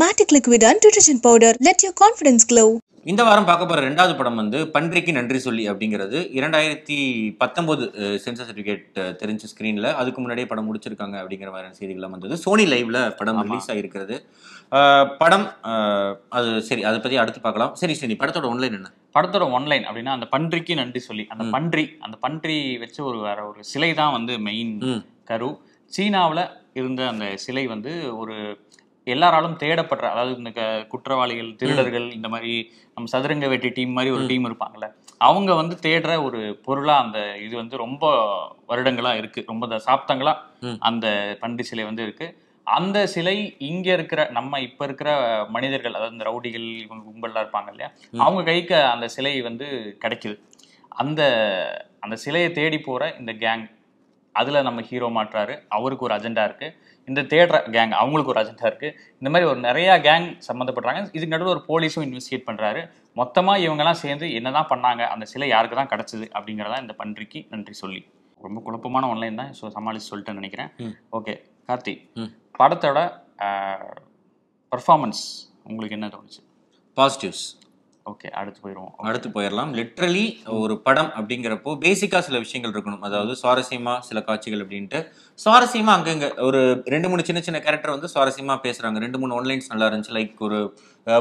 Matic Liquid and Detergent Powder. Let your confidence glow. இந்த வாரம் பார்க்க போற ரெண்டாவது படம் வந்து பன்றிக்கு நன்றி சொல்லி அப்படிங்கிறது. இரண்டாயிரத்தி பத்தொன்பது சென்சர் சர்டிஃபிகேட் தெரிஞ்ச ஸ்க்ரீனில் அதுக்கு முன்னாடியே படம் முடிச்சிருக்காங்க அப்படிங்கிற மாதிரியான செய்திகள்லாம் வந்தது. சோனி லைவ்ல படம் ரிலீஸ் ஆகிருக்கிறது படம் அது சரி அதை பற்றி அடுத்து பார்க்கலாம். சரி சரி படத்தோட ஒன்லைன் என்ன? படத்தோட ஒன்லைன் அப்படின்னா அந்த பன்றிக்கு நன்றி சொல்லி அந்த பன்றி அந்த பன்றி வச்சு ஒரு வேற ஒரு சிலை தான் வந்து மெயின். கரு. சீனாவில் இருந்த அந்த சிலை வந்து ஒரு எல்லாராலும் தேடப்படுற அதாவது இந்த குற்றவாளிகள் திருடர்கள் இந்த மாதிரி நம்ம சதுரங்க வெட்டி டீம் மாதிரி ஒரு டீம் இருப்பாங்கல்ல அவங்க வந்து தேடுற ஒரு பொருளா அந்த இது வந்து ரொம்ப வருடங்களா இருக்கு. ரொம்ப தசாப்தங்களா ம். அந்த பன்றி சிலை வந்து இருக்கு. அந்த சிலை இங்க இருக்கிற நம்ம இப்ப இருக்கிற மனிதர்கள் அதாவது இந்த ரவுடிகள் இவங்க கும்பல்லாம் இருப்பாங்க இல்லையா அவங்க கைக்கு அந்த சிலை வந்து கிடைக்குது. அந்த அந்த சிலையை தேடி போற இந்த கேங் அதுல நம்ம ஹீரோ மாட்டுறாரு அவருக்கு ஒரு அஜெண்டா இருக்கு. இந்த தேடுற கேங் அவங்களுக்கு ஒரு அஜெண்டா இருக்கு. இந்த மாதிரி ஒரு நிறைய கேங் சம்மந்தப்படுறாங்க இதுக்கு நடுவில் ஒரு போலீஸும் இன்வெஸ்டிகேட் பண்றாரு. மொத்தமா இவங்கெல்லாம் சேர்ந்து என்னதான் பண்ணாங்க அந்த சிலை யாருக்கு தான் கிடைச்சது அப்படிங்கறதா இந்த பன்றிக்கு நன்றி சொல்லி. ரொம்ப குழப்பமான ஒன்லைன் தான். ஸோ சமாளிச்சு சொல்லிட்டேன்னு நினைக்கிறேன். ஓகே கார்த்தி. படத்தோட பர்ஃபார்மன்ஸ் உங்களுக்கு என்ன தோணுச்சு? பாசிட்டிவ்ஸ் ஓகே அடுத்து போயிடுவோம். அடுத்து போயிடலாம். லிட்ரலி ஒரு படம் அப்படிங்கிறப்போ பேசிக்காக சில விஷயங்கள் இருக்கணும். அதாவது சுவாரஸ்யமா சில காட்சிகள் அப்படின்ட்டு. சுவாரஸ்யமா அங்கங்க ஒரு ரெண்டு மூணு சின்ன சின்ன கேரக்டர் வந்து சுவாரஸ்யமா பேசுறாங்க. ரெண்டு மூணு ஒன்லைன்ஸ் நல்லா இருந்துச்சு. லைக் ஒரு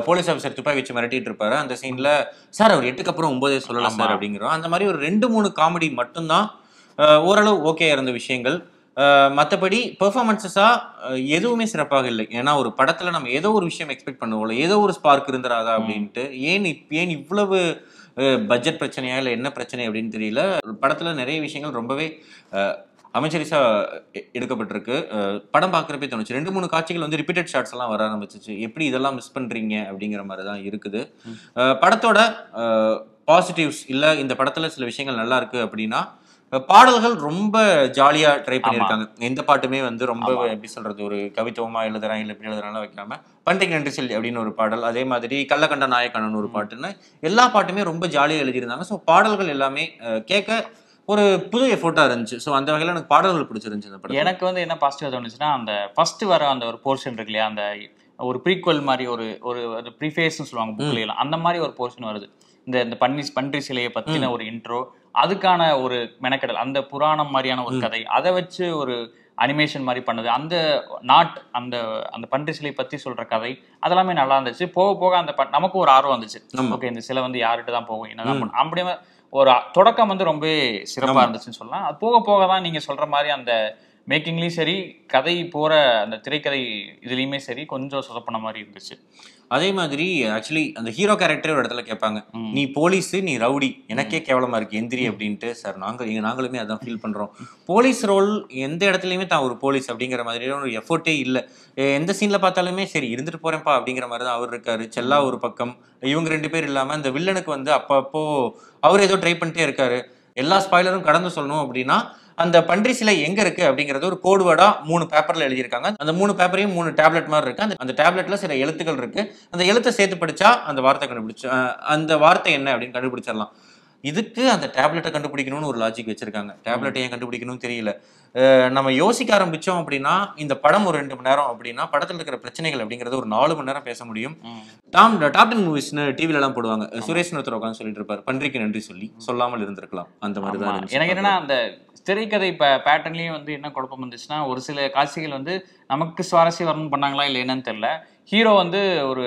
போலீஸ் ஆஃபீஸர் துப்பாக்கி வச்சு மிரட்டிட்டு இருப்பாரு. அந்த சீன்ல சார் அவர் எட்டுக்கு அப்புறம் ஒன்பதே சொல்லலாம் சார் அப்படிங்கிறோம். அந்த மாதிரி ஒரு ரெண்டு மூணு காமெடி மட்டும்தான் ஓரளவு ஓகே இருந்த விஷயங்கள். மற்றபடி பெர்ஃபார்மன்ஸஸாக எதுவுமே சிறப்பாக இல்லை. ஏன்னா ஒரு படத்தில் நம்ம ஏதோ ஒரு விஷயம் எக்ஸ்பெக்ட் பண்ணுவோம்ல. ஏதோ ஒரு ஸ்பார்க் இருந்துராதா அப்படின்ட்டு. ஏன் இப் ஏன் இவ்வளவு பட்ஜெட் பிரச்சனையா இல்லை என்ன பிரச்சனை அப்படின்னு தெரியல. படத்தில் நிறைய விஷயங்கள் ரொம்பவே அமைச்சரிசா எடுக்கப்பட்டிருக்கு. படம் பார்க்குறப்பே தோணுச்சு. ரெண்டு மூணு காட்சிகள் வந்து ரிப்பீட்டட் ஷாட்ஸ் எல்லாம் வர ஆரம்பிச்சிச்சு. எப்படி இதெல்லாம் மிஸ் பண்ணுறீங்க அப்படிங்கிற மாதிரி தான் இருக்குது படத்தோட பாசிட்டிவ்ஸ் இல்லை இந்த படத்தில் சில விஷயங்கள் நல்லா இருக்கு அப்படின்னா பாடல்கள் ரொம்ப ஜாலியா ட்ரை பண்ணியிருக்காங்க. எந்த பாட்டுமே வந்து ரொம்ப எப்படி சொல்றது ஒரு கவித்துவமா எழுதுறான் இல்லை இப்படி எழுதுறாங்க வைக்காம பண்டிகை நன்றி செல்வி அப்படின்னு ஒரு பாடல் அதே மாதிரி கள்ளக்கண்ட நாயக்கண்ணன் ஒரு பாட்டுன்னு எல்லா பாட்டுமே ரொம்ப ஜாலியா எழுதியிருந்தாங்க. ஸோ பாடல்கள் எல்லாமே கேட்க ஒரு புது எஃபோர்ட்டா இருந்துச்சு. ஸோ அந்த வகையில் எனக்கு பாடல்கள் பிடிச்சிருந்துச்சு இந்த படம் எனக்கு வந்து என்ன பாசிட்டிவா தோணுச்சுன்னா அந்த ஃபர்ஸ்ட் வர அந்த ஒரு போர்ஷன் இருக்கு இல்லையா அந்த ஒரு ப்ரீக்வல் மாதிரி ஒரு ஒரு ப்ரீஃபேஸ்னு சொல்லுவாங்க புக்ல எல்லாம். அந்த மாதிரி ஒரு போர்ஷன் வருது. இந்த இந்த பன்னி பன்றி சிலையை பத்தின ஒரு இன்ட்ரோ அதுக்கான ஒரு மெனக்கெடல் அந்த புராணம் மாதிரியான ஒரு கதை அதை வச்சு ஒரு அனிமேஷன் மாதிரி பண்ணது. அந்த நாட் அந்த அந்த பன்றி சிலை பத்தி சொல்ற கதை அதெல்லாமே நல்லா இருந்துச்சு. போக போக அந்த நமக்கும் ஒரு ஆர்வம் வந்துச்சு. ஓகே இந்த சிலை வந்து யார்கிட்ட தான் போகும் என்னதான் அப்படியே ஒரு தொடக்கம் வந்து ரொம்ப சிறப்பா இருந்துச்சுன்னு சொல்லலாம். அது போக போக தான் நீங்க சொல்ற மாதிரி அந்த மேக்கிங்லயும் சரி கதை போற அந்த திரைக்கதை இதுலயுமே சரி கொஞ்சம் சொதப்பன மாதிரி இருந்துச்சு. அதே மாதிரி ஆக்சுவலி அந்த ஹீரோ கேரக்டர் ஒரு இடத்துல கேட்பாங்க. நீ போலீஸ் நீ ரவுடி. எனக்கே கேவலமா இருக்கு எந்திரி அப்படின்ட்டு. சார் நாங்க எங்க நாங்களுமே அதான் ஃபீல் பண்றோம். போலீஸ் ரோல் எந்த இடத்துலயுமே தான் ஒரு போலீஸ் அப்படிங்கிற மாதிரியான ஒரு எஃபோர்ட்டே இல்லை. எந்த சீன்ல பார்த்தாலுமே சரி இருந்துட்டு போறேன்ப்பா அப்படிங்கிற மாதிரி தான் அவர் இருக்காரு. செல்லா ஒரு பக்கம். இவங்க ரெண்டு பேர் இல்லாம இந்த வில்லனுக்கு வந்து அப்பப்போ அவர் ஏதோ ட்ரை பண்ணிட்டே இருக்காரு. எல்லா ஸ்பாய்லரும் கடந்து சொல்லணும் அப்படின்னா அந்த பன்றி சிலை எங்க இருக்கு அப்படிங்கறது ஒரு கோடு வேர்டா மூணு பேப்பர்ல எழுதியிருக்காங்க. அந்த மூணு பேப்பரையும் மூணு டேப்லெட் மாதிரி இருக்கு. அந்த அந்த டேப்லெட்ல சில எழுத்துக்கள் இருக்கு. அந்த எழுத்தை சேர்த்து படிச்சா அந்த வார்த்தை கண்டுபிடிச்சு அந்த வார்த்தை என்ன அப்படின்னு கண்டுபிடிச்சிடலாம். இதுக்கு அந்த டேப்லெட்டை கண்டுபிடிக்கணும்னு ஒரு லாஜிக் வச்சிருக்காங்க. டேப்லெட் ஏன் கண்டுபிடிக்கணும்னு தெரியல. நம்ம யோசிக்க ஆரம்பிச்சோம் அப்படின்னா இந்த படம் ஒரு ரெண்டு மணி நேரம் அப்படின்னா படத்துல இருக்கிற பிரச்சனைகள் அப்படிங்கறது ஒரு நாலு மணி நேரம் பேச முடியும். டாம் டாப் டென் மூவிஸ்னு டிவில எல்லாம் போடுவாங்க. சுரேஷ் ஒருத்தர் உட்காந்து சொல்லிட்டு இருப்பாரு. பன்றிக்கு நன்றி சொல்லி சொல்லாமல் இருந்திருக்கலாம். அந்த மாதிரி தான் ஆமா. இருந்துச்சு எனக்கு என்னன்னா அந்த திரைக்கதை இப்போ பேட்டர்ன்லயும் வந்து என்ன குழப்பம் வந்துச்சுன்னா ஒரு சில காட்சிகள் வந்து நமக்கு சுவாரஸ்யம் வரணும் பண்ணாங்களா இல்லை என்னன்னு தெரியல. ஹீரோ வந்து ஒரு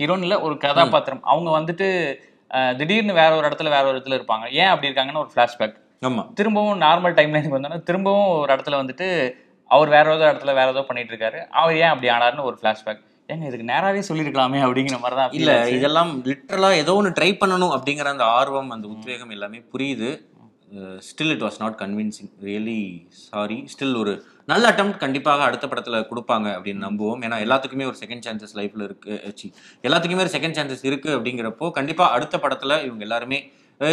ஹீரோன்னு இல்லை ஒரு கதாபாத்திரம். அவங்க வந்துட்டு திடீர்னு வேற ஒரு இடத்துல வேற ஒரு இடத்துல இருப்பாங்க. ஏன் அப்படி இருக்காங்கன்னு ஒரு ஃபிளாஷ்பேக் ஆமா. திரும்பவும் நார்மல் டைம்லைனுக்கு வந்தோன்னா திரும்பவும் ஒரு இடத்துல வந்துட்டு அவர் வேற ஏதோ இடத்துல வேற ஏதோ பண்ணிட்டு இருக்காரு. அவர் ஏன் அப்படி ஆனாருன்னு ஒரு ஃபிளாஷ்பேக் ஏங்க இதுக்கு நேராவே சொல்லியிருக்கலாமே அப்படிங்கிற மாதிரி தான் இல்ல இதெல்லாம் லிட்டரலா ஏதோ ஒன்று ட்ரை பண்ணணும் அப்படிங்கிற அந்த ஆர்வம் அந்த உத்வேகம் எல்லாமே புரியுது. Still it was not convincing really sorry still ஒரு நல்ல அட்டம் கண்டிப்பாக அடுத்த படத்தில் கொடுப்பாங்க அப்படின்னு நம்புவோம். ஏன்னா எல்லாத்துக்குமே ஒரு செகண்ட் சான்சஸ் லைஃப்பில் இருக்குது எல்லாத்துக்குமே ஒரு செகண்ட் சான்சஸ் இருக்குது அப்படிங்கிறப்போ கண்டிப்பாக அடுத்த படத்தில் இவங்க எல்லாருமே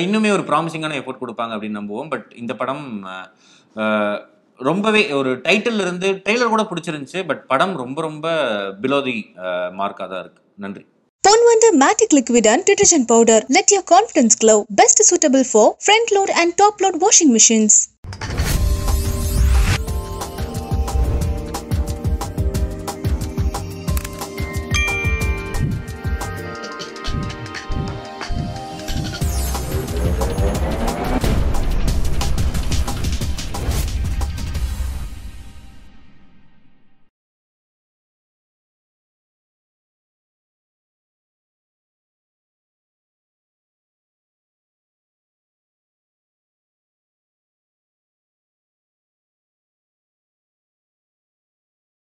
இன்னுமே ஒரு ப்ராமிசிங்கான எஃபோர்ட் கொடுப்பாங்க அப்படின்னு நம்புவோம். பட் இந்த படம் ரொம்பவே ஒரு டைட்டில் இருந்து ட்ரெய்லர் கூட பிடிச்சிருந்துச்சு. பட் படம் ரொம்ப ரொம்ப பிலோ தி மார்க்காக தான் இருக்குது நன்றி. Ponwanda Matic Liquid and Detergent Powder. Let your confidence glow. Best suitable for front load and top load washing machines.